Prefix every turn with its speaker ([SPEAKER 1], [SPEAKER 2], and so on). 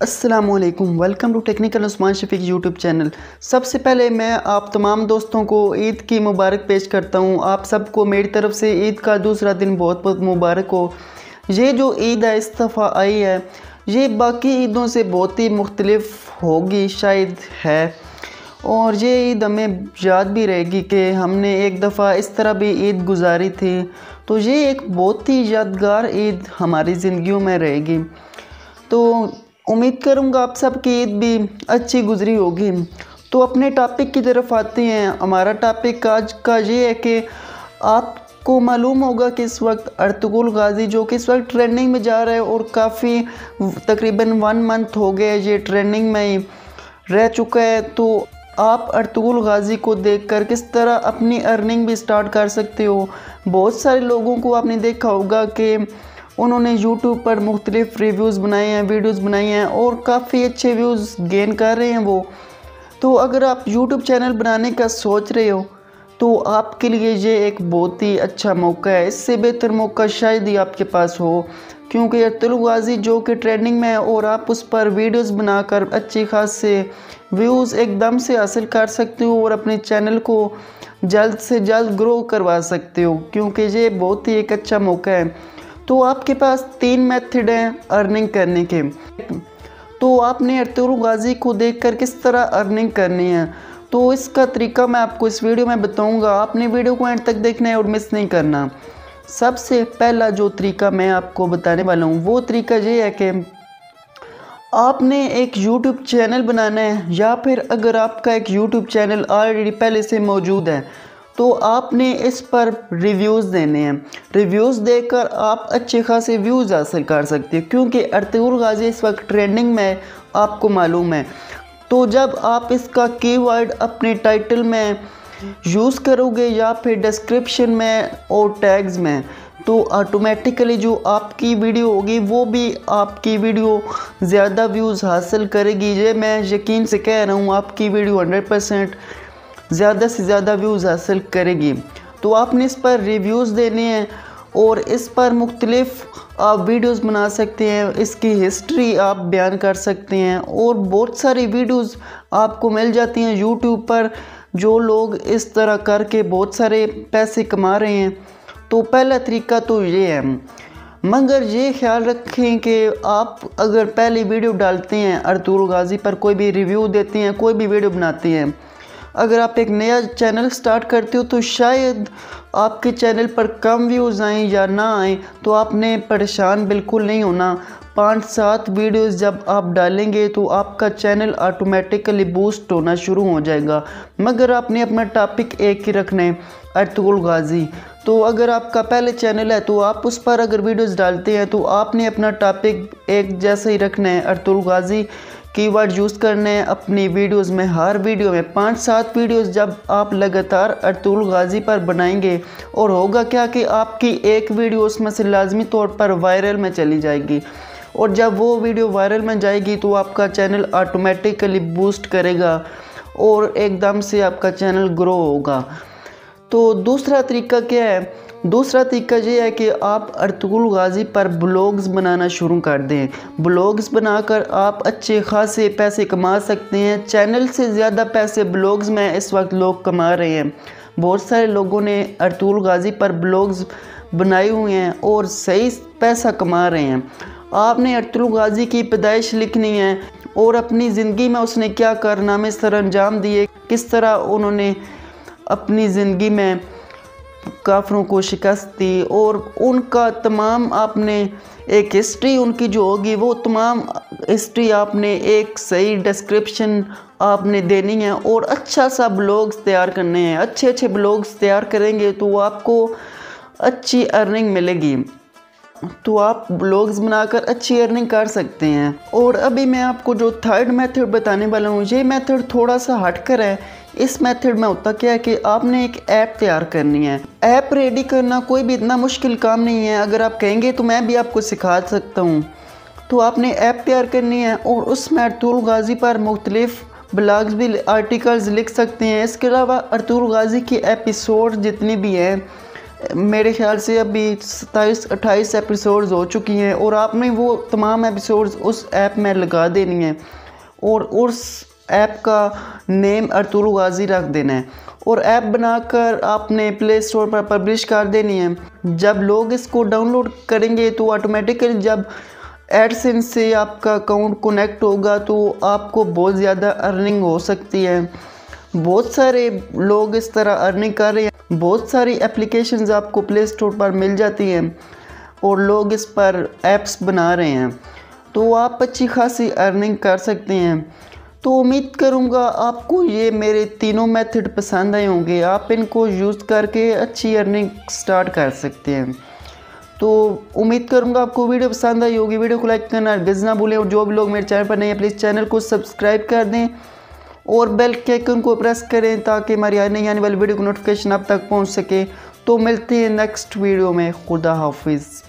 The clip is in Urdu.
[SPEAKER 1] السلام علیکم welcome to technical Usman Shafiq YouTube channel سب سے پہلے میں آپ تمام دوستوں کو عید کی مبارک پیش کرتا ہوں۔ آپ سب کو میری طرف سے عید کا دوسرا دن بہت بہت مبارک ہو۔ یہ جو عید ہے اس دفعہ آئی ہے، یہ باقی عیدوں سے بہت ہی مختلف ہوگی شاید ہے۔ اور یہ عید ہمیں یاد بھی رہے گی کہ ہم نے ایک دفعہ اس طرح بھی عید گزاری تھی۔ تو یہ ایک بہت ہی یادگار عید ہماری زندگیوں میں رہے گی۔ تو امید کروں گا آپ سب کی عید بھی اچھی گزری ہوگی۔ تو اپنے ٹاپک کی طرف آتے ہیں۔ ہمارا ٹاپک آج کا یہ ہے کہ آپ کو معلوم ہوگا کہ اس وقت ارتغول غازی جو کہ اس وقت ٹریننگ میں جا رہا ہے اور کافی تقریباً ون منتھ ہو گئے یہ ٹریننگ میں ہی رہ چکا ہے۔ تو آپ ارتغول غازی کو دیکھ کر کس طرح اپنی ارننگ بھی سٹارٹ کر سکتے ہو۔ بہت سارے لوگوں کو آپ نے دیکھا ہوگا کہ انہوں نے یوٹیوب پر مختلف ریویوز بنائے ہیں، ویڈیوز بنائی ہیں اور کافی اچھے ویوز گین کر رہے ہیں وہ۔ تو اگر آپ یوٹیوب چینل بنانے کا سوچ رہے ہو، تو آپ کے لیے یہ ایک بہت ہی اچھا موقع ہے۔ اس سے بہتر موقع شاید ہی آپ کے پاس ہو، کیونکہ ارتلو غازی جو کہ ٹریننگ میں ہے اور آپ اس پر ویڈیوز بنا کر اچھی خاص سے ویوز ایک دم سے حاصل کر سکتے ہو اور اپنے چینل کو جلد سے جلد گرو کروا سکتے ہو، کیونکہ یہ بہت ہی ایک اچھا موقع ہے۔ تو آپ کے پاس تین میتھڈ ہیں ارننگ کرنے کے۔ تو آپ نے ارتور غازی کو دیکھ کر کس طرح ارننگ کرنی ہے؟ تو اس کا طریقہ میں آپ کو اس ویڈیو میں بتاؤں گا۔ آپ نے ویڈیو کو اینڈ تک دیکھنا ہے اور مس نہیں کرنا۔ سب سے پہلا جو طریقہ میں آپ کو بتانے والا ہوں، وہ طریقہ یہ ہے کہ آپ نے ایک یوٹیوب چینل بنانا ہے، یا پھر اگر آپ کا ایک یوٹیوب چینل آلریڈی پہلے سے موجود ہے تو آپ نے اس پر ریویوز دینے ہیں۔ ریویوز دے کر آپ اچھے خاصے ویوز حاصل کر سکتے ہیں کیونکہ ارتغول غازی اس وقت ٹرینڈنگ میں آپ کو معلوم ہے۔ تو جب آپ اس کا کی ورڈ اپنے ٹائٹل میں یوز کرو گے یا پھر ڈسکرپشن میں اور ٹیگز میں، تو آٹومیٹکلی جو آپ کی ویڈیو ہوگی، وہ بھی آپ کی ویڈیو زیادہ ویوز حاصل کرے گی۔ یہ میں یقین سے کہہ رہا ہوں، آپ کی ویڈیو ہنڈریڈ پرسینٹ زیادہ سے زیادہ ویوز حاصل کرے گی۔ تو آپ نے اس پر ریویوز دینے ہیں اور اس پر مختلف آپ ویڈیوز بنا سکتے ہیں۔ اس کی ہسٹری آپ بیان کر سکتے ہیں اور بہت ساری ویڈیوز آپ کو مل جاتی ہیں یوٹیوب پر جو لوگ اس طرح کر کے بہت سارے پیسے کما رہے ہیں۔ تو پہلا طریقہ تو یہ ہے۔ مگر یہ خیال رکھیں کہ آپ اگر پہلی ویڈیو ڈالتے ہیں ارطول غازی پر کوئی بھی ریویو دیتے ہیں، کوئی بھی ویڈیو بناتے ہیں اگر آپ ایک نیا چینل سٹارٹ کرتے ہو تو شاید آپ کے چینل پر کم ویوز آئیں یا نہ آئیں، تو آپ نے پریشان بالکل نہیں ہونا۔ پانچ سات ویڈیوز جب آپ ڈالیں گے تو آپ کا چینل آٹومیٹکلی بوسٹ ہونا شروع ہو جائے گا۔ مگر آپ نے اپنا ٹاپک ایک ہی رکھنا ہے ارتغل غازی۔ تو اگر آپ کا پہلے چینل ہے تو آپ اس پر اگر ویڈیوز ڈالتے ہیں تو آپ نے اپنا ٹاپک ایک جیسا ہی رکھنا ہے ارتغل غازی۔ کی ورڈ یوز کرنے اپنی ویڈیوز میں، ہر ویڈیو میں پانچ سات ویڈیوز جب آپ لگاتار ارطول غازی پر بنائیں گے اور ہوگا کیا کہ آپ کی ایک ویڈیو اس میں سے لازمی طور پر وائرل میں چلی جائے گی۔ اور جب وہ ویڈیو وائرل میں جائے گی تو آپ کا چینل آٹومیٹکلی بوسٹ کرے گا اور ایک دم سے آپ کا چینل گرو ہوگا۔ تو دوسرا طریقہ کیا ہے؟ دوسرا طریقہ یہ ہے کہ آپ ارتغل غازی پر بلوگز بنانا شروع کر دیں۔ بلوگز بنا کر آپ اچھے خاصے پیسے کما سکتے ہیں۔ چینل سے زیادہ پیسے بلوگز میں اس وقت لوگ کما رہے ہیں۔ بہت سارے لوگوں نے ارتغل غازی پر بلوگز بنائے ہوئے ہیں اور صحیح پیسہ کما رہے ہیں۔ آپ نے ارتغل غازی کی پیدائش لکھنی ہے اور اپنی زندگی میں اس نے کیا کارنامے سر انجام دیے؟ کس طرح انہوں نے اپنی زندگی میں کافروں کو شکست دی اور ان کا تمام آپ نے ایک ہسٹری ان کی جو ہوگی وہ تمام ہسٹری آپ نے ایک صحیح ڈسکرپشن آپ نے دینی ہے اور اچھا سا بلوگز تیار کرنے ہیں۔ اچھے اچھے بلوگز تیار کریں گے تو آپ کو اچھی ارننگ ملے گی۔ تو آپ بلوگز بنا کر اچھی ارننگ کر سکتے ہیں۔ اور ابھی میں آپ کو جو تھرڈ میتھڈ بتانے والا ہوں، یہ میتھڈ تھوڑا سا ہٹ کر ہے۔ اس میتھڈ میں ہوتا کیا ہے کہ آپ نے ایک ایپ تیار کرنی ہے۔ ایپ ریڈی کرنا کوئی بھی اتنا مشکل کام نہیں ہے۔ اگر آپ کہیں گے تو میں بھی آپ کو سکھا سکتا ہوں۔ تو آپ نے ایپ تیار کرنی ہے اور اس میں ارطول غازی پر مختلف بلاگز بھی آرٹیکلز لکھ سکتے ہیں۔ اس کے علاوہ ارطول غازی کی ایپیسوڈ جتنی بھی ہیں، میرے خیال سے ابھی ستائیس، اٹھائیس ایپیسوڈز ہو چکی ہیں اور آپ نے وہ تمام ایپیسوڈز اس ایپ میں لگا دینی ہیں۔ اور اس ایپ کا نیم ارطور غازی رکھ دینا ہے۔ اور ایپ بنا کر آپ نے پلے سٹور پر پبلش کر دینی ہے۔ جب لوگ اس کو ڈاؤن لوڈ کریں گے تو آٹومیٹکلی جب ایڈ سین سے آپ کا اکاؤنٹ کنیکٹ ہوگا تو آپ کو بہت زیادہ ارننگ ہو سکتی ہے۔ بہت سارے لوگ اس طرح ارننگ کر رہے ہیں۔ بہت ساری اپلیکیشنز آپ کو پلے سٹور پر مل جاتی ہیں۔ اور لوگ اس پر ایپس بنا رہے ہیں۔ تو آپ اچھی خاصی ارننگ کر سکتے ہیں۔ تو امید کروں گا آپ کو یہ میرے تینوں میتھڈ پسند آئے ہوں گے۔ آپ ان کو یوز کر کے اچھی ارننگ سٹارٹ کر سکتے ہیں۔ تو امید کروں گا آپ کو ویڈیو پسند آئی ہوگی۔ ویڈیو کو لائک کرنا گز نہ بھولیں اور جو بھی لوگ میرے چینل پر نہیں ہیں، پلیز چینل کو سبسکرائب کر دیں اور بیل کے ان کو پریس کریں تاکہ ہماری آنے آنے والی ویڈیو کو نوٹیفیکیشن اب تک پہنچ سکے۔ تو ملتے ہیں نیکسٹ ویڈیو میں۔ خدا حافظ۔